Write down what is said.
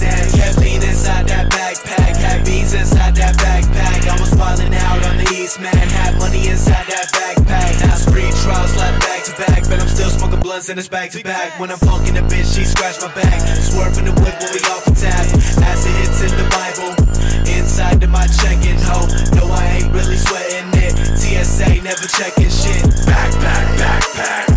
kept lean inside that backpack. Had beans inside that backpack. I was wildin' out on the east, man. Had money inside that backpack. Now street trials like back to back, but I'm still smoking blunts and it's back to back. When I'm funkin' a bitch, she scratch my back. Swerving the whip when we off the tap. Acid hits in the Bible. Inside of my checking hoe. No, I ain't really sweating it. TSA never checking shit. Back back